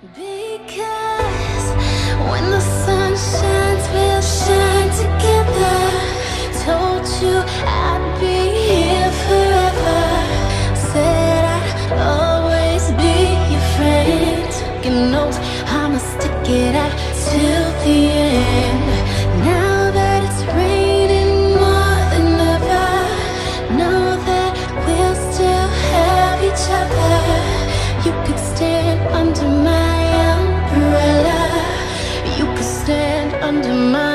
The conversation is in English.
Because when the sun shines, we'll shine together. Told you I'd be here forever. Said I'd always be your friend. Taking notes, I'ma stick it out till the end. Now that it's raining more than ever, know that we'll still have each other. You could stand under my under my